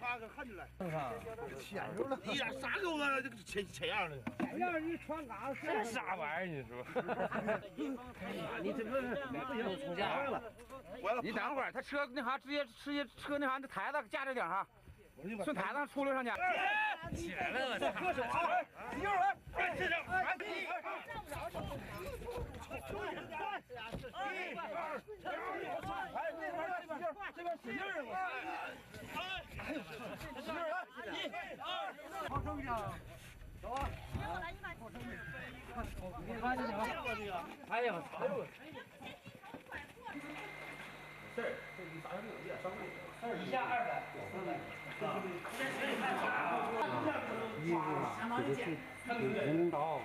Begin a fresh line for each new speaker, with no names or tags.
把个喊进来。
牵着了。
哎呀，啥狗啊？这个切切样的。
这样你穿嘎
这啥玩意儿？你说？
你这个不行，出家上了。
你等会儿，他车那啥，直接直接车那啥，那台子架着点哈，顺台子出溜上去。起来了，我操！
手啊！一会儿，快起来！快起一、二、三，哎，那边这边使劲儿我。哎，使劲儿来！一、二，好生下。走啊！
你看见没有？
哎呀，我操！
事儿，这你啥时候也上位？
一下二百，三百。
啊，
一个这个领导